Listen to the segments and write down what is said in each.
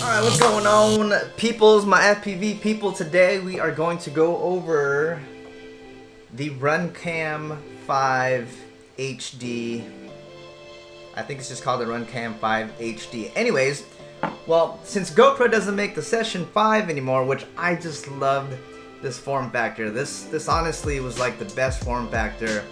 Alright, what's going on, peoples, my FPV people? Today we are going to go over the Runcam 5 HD. I think it's just called the Runcam 5 HD. Anyways, well, since GoPro doesn't make the Session 5 anymore, which I just loved this form factor. This this honestly was like the best form factor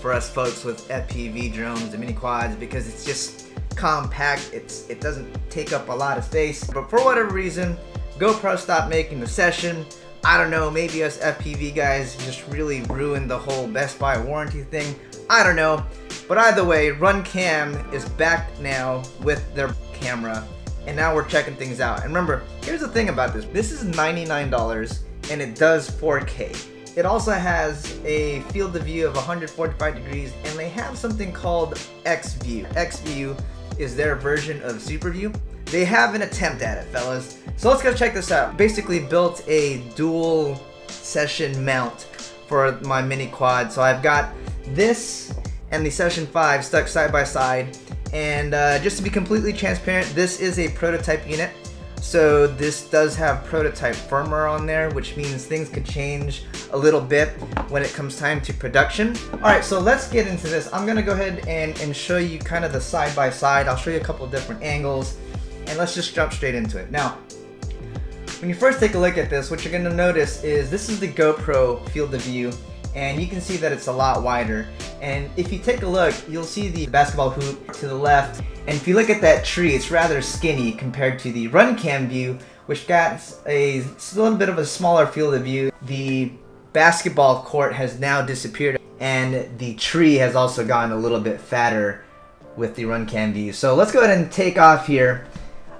for us folks with FPV drones and mini quads because it's just compact. It's It doesn't take up a lot of space. But for whatever reason, GoPro stopped making the session. I don't know, maybe us FPV guys just really ruined the whole Best Buy warranty thing. I don't know. But either way, Runcam is back now with their camera. And now we're checking things out. And remember, here's the thing about this. This is $99 and it does 4K. It also has a field of view of 145 degrees and they have something called X-View. X-View is their version of SuperView. They have an attempt at it, fellas. So let's go check this out. Basically built a dual session mount for my mini quad. So I've got this and the Session 5 stuck side by side. And uh, just to be completely transparent, this is a prototype unit. So this does have prototype firmware on there, which means things could change a little bit when it comes time to production. All right, so let's get into this. I'm gonna go ahead and, and show you kind of the side by side. I'll show you a couple of different angles and let's just jump straight into it. Now, when you first take a look at this, what you're gonna notice is this is the GoPro field of view and you can see that it's a lot wider. And if you take a look, you'll see the basketball hoop to the left. And if you look at that tree, it's rather skinny compared to the Runcam view, which got a little bit of a smaller field of view. The basketball court has now disappeared and the tree has also gotten a little bit fatter with the Runcam view. So let's go ahead and take off here.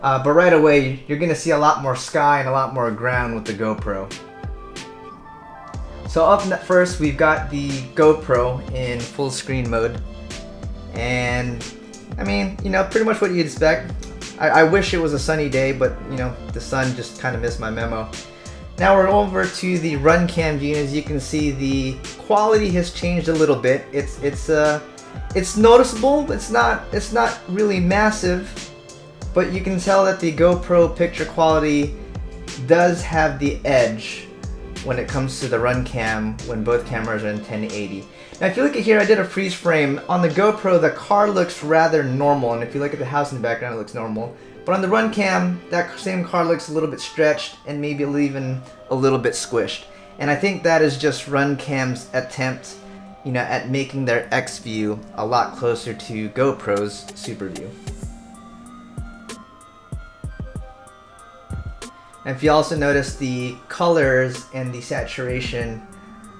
Uh, but right away, you're gonna see a lot more sky and a lot more ground with the GoPro. So up first, we've got the GoPro in full screen mode. And, I mean, you know, pretty much what you'd expect. I, I wish it was a sunny day, but, you know, the sun just kind of missed my memo. Now we're over to the Runcam view. As you can see, the quality has changed a little bit. It's it's uh it's noticeable. It's not it's not really massive, but you can tell that the GoPro picture quality does have the edge when it comes to the Runcam when both cameras are in 1080. Now if you look at here, I did a freeze frame. On the GoPro, the car looks rather normal, and if you look at the house in the background, it looks normal. But on the Runcam, that same car looks a little bit stretched and maybe even a little bit squished. And I think that is just Runcam's attempt, you know, at making their X view a lot closer to GoPro's Super View. If you also notice the colors and the saturation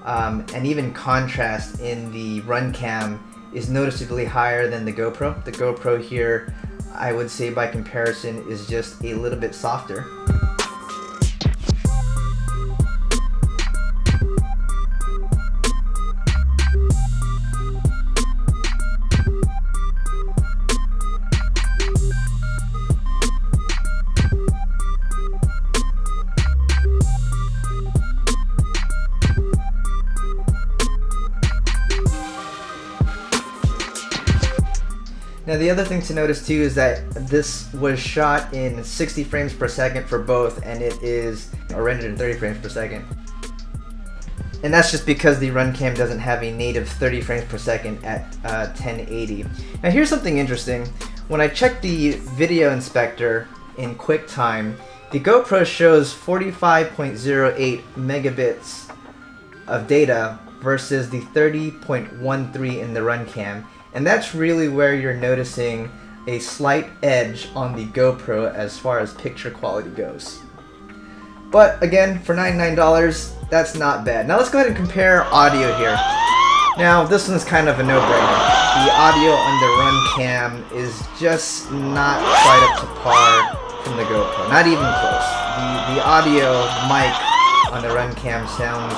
um, and even contrast in the Runcam is noticeably higher than the GoPro. The GoPro here, I would say by comparison, is just a little bit softer. Now the other thing to notice too is that this was shot in 60 frames per second for both and it is rendered in 30 frames per second. And that's just because the Runcam doesn't have a native 30 frames per second at uh, 1080. Now here's something interesting. When I checked the video inspector in QuickTime, the GoPro shows 45.08 megabits of data versus the 30.13 in the Runcam. And that's really where you're noticing a slight edge on the GoPro as far as picture quality goes. But again, for $99, that's not bad. Now let's go ahead and compare audio here. Now this one's kind of a no-brainer. The audio on the Runcam is just not quite up to par from the GoPro. Not even close. The, the audio mic on the Runcam sounds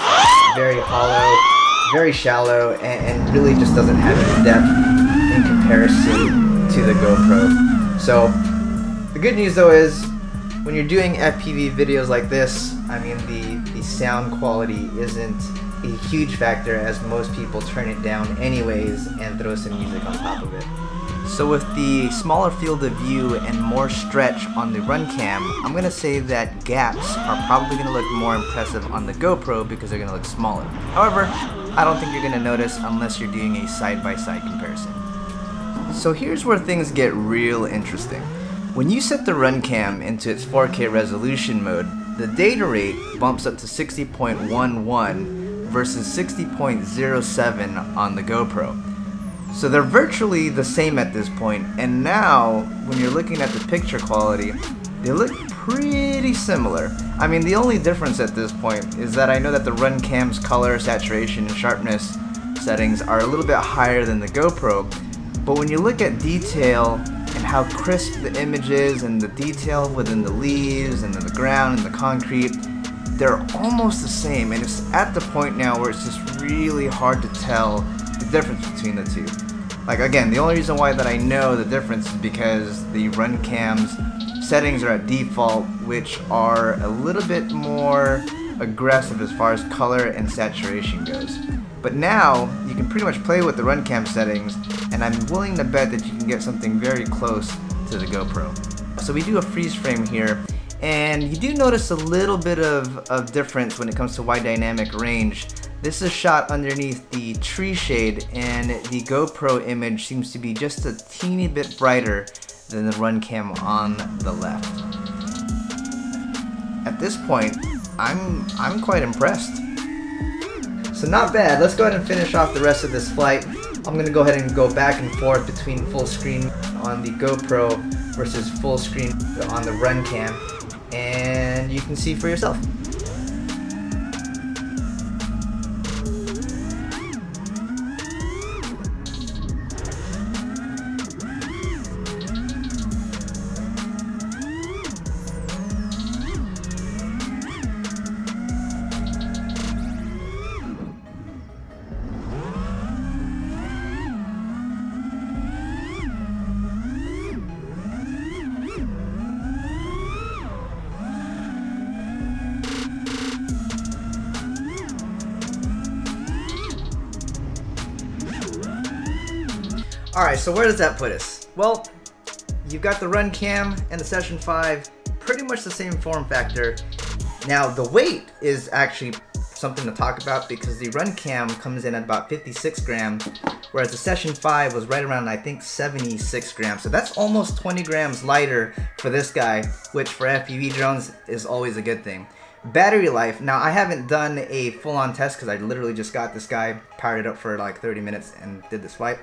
very hollow very shallow and, and really just doesn't have any depth in comparison to the GoPro. So the good news though is when you're doing FPV videos like this, I mean the, the sound quality isn't a huge factor as most people turn it down anyways and throw some music on top of it. So with the smaller field of view and more stretch on the Runcam, I'm going to say that gaps are probably to look more impressive on the GoPro because they're to look smaller. However, I don't think you're going to notice unless you're doing a side-by-side -side comparison. So here's where things get real interesting. When you set the Runcam into its 4K resolution mode, the data rate bumps up to 60.11 versus 60.07 on the GoPro. So they're virtually the same at this point, and now when you're looking at the picture quality, they look pretty similar. I mean, the only difference at this point is that I know that the Runcam's color, saturation, and sharpness settings are a little bit higher than the GoPro, but when you look at detail and how crisp the image is and the detail within the leaves and the ground and the concrete, they're almost the same. And it's at the point now where it's just really hard to tell the difference between the two. Like again, the only reason why that I know the difference is because the Runcam's settings are at default, which are a little bit more aggressive as far as color and saturation goes. But now, you can pretty much play with the Runcam settings, and I'm willing to bet that you can get something very close to the GoPro. So we do a freeze frame here, and you do notice a little bit of, of difference when it comes to wide dynamic range. This is shot underneath the tree shade, and the GoPro image seems to be just a teeny bit brighter than the Runcam on the left. At this point, I'm, I'm quite impressed. So not bad. Let's go ahead and finish off the rest of this flight. I'm to go ahead and go back and forth between full screen on the GoPro versus full screen on the Runcam And you can see for yourself. Alright, so where does that put us? Well, you've got the Runcam and the Session 5, pretty much the same form factor. Now, the weight is actually something to talk about because the Runcam comes in at about 56 grams, whereas the Session 5 was right around, I think, 76 grams. So that's almost 20 grams lighter for this guy, which for FPV drones is always a good thing. Battery life, now I haven't done a full-on test because I literally just got this guy, powered it up for like 30 minutes and did this flight.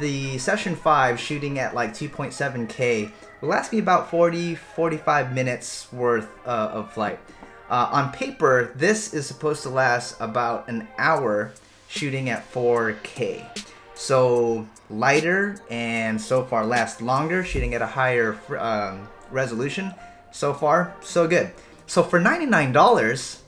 The Session 5 shooting at like 2.7k will last me about 40-45 minutes worth uh, of flight. Uh, on paper, this is supposed to last about an hour shooting at 4k. So lighter and so far last longer, shooting at a higher um, resolution. So far, so good. So for $99,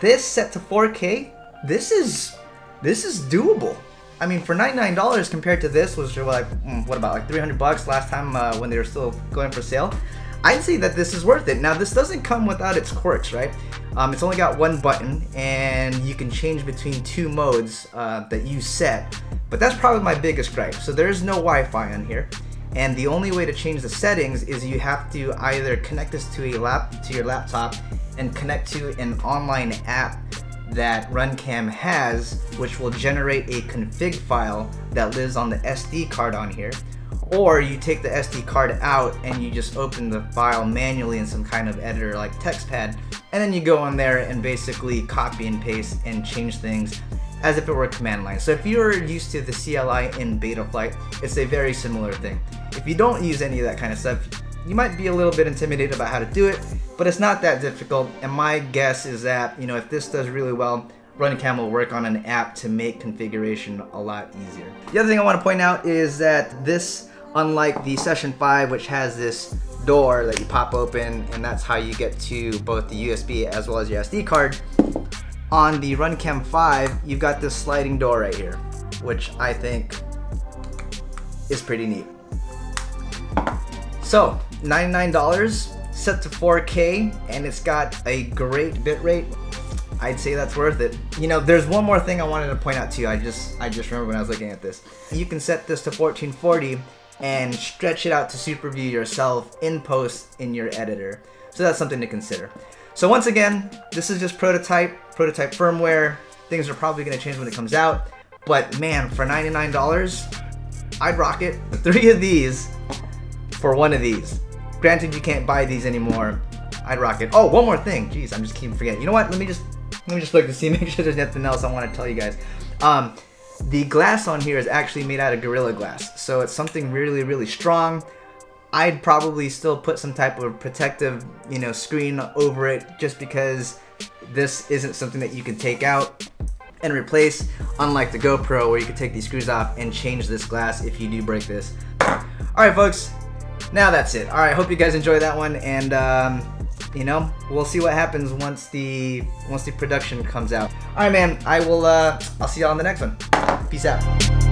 this set to 4K, this is this is doable. I mean, for $99 compared to this, which was like mm, what about like 300 bucks last time uh, when they were still going for sale. I'd say that this is worth it. Now, this doesn't come without its quirks, right? Um, it's only got one button, and you can change between two modes uh, that you set. But that's probably my biggest gripe. So there is no Wi-Fi on here. And the only way to change the settings is you have to either connect this to a lap to your laptop and connect to an online app that Runcam has, which will generate a config file that lives on the SD card on here. Or you take the SD card out and you just open the file manually in some kind of editor like TextPad, and then you go on there and basically copy and paste and change things as if it were a command line. So if you're used to the CLI in Betaflight, it's a very similar thing. If you don't use any of that kind of stuff, you might be a little bit intimidated about how to do it, but it's not that difficult. And my guess is that, you know, if this does really well, Runcam will work on an app to make configuration a lot easier. The other thing I want to point out is that this, unlike the Session 5, which has this door that you pop open, and that's how you get to both the USB as well as your SD card, on the Runcam 5, you've got this sliding door right here, which I think is pretty neat. So, $99, set to 4K, and it's got a great bitrate. I'd say that's worth it. You know, there's one more thing I wanted to point out to you. I just I just remember when I was looking at this. You can set this to 1440 and stretch it out to super view yourself in post in your editor. So that's something to consider. So once again, this is just prototype, prototype firmware. Things are probably going to change when it comes out. But man, for $99, I'd rock it. Three of these for one of these. Granted, you can't buy these anymore. I'd rock it. Oh, one more thing. Jeez, I'm just keep forgetting. You know what? Let me just let me just look to see, make sure there's nothing else I want to tell you guys. Um, the glass on here is actually made out of Gorilla Glass, so it's something really, really strong. I'd probably still put some type of protective, you know, screen over it just because this isn't something that you can take out and replace, unlike the GoPro where you can take these screws off and change this glass if you do break this. Alright folks, now that's it. Alright, hope you guys enjoy that one and um, you know, we'll see what happens once the once the production comes out. Alright man, I will uh I'll see y'all on the next one. Peace out.